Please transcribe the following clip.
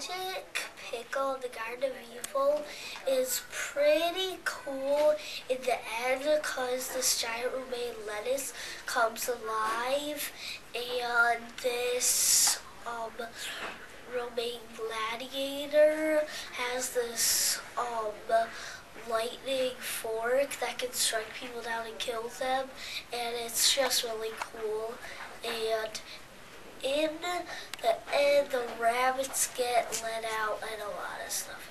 Magic Pickle, the Garden of Evil, is pretty cool in the end because this giant romaine lettuce comes alive and this um, romaine gladiator has this um, lightning fork that can strike people down and kill them and it's just really cool. And in the rabbits get let out and a lot of stuff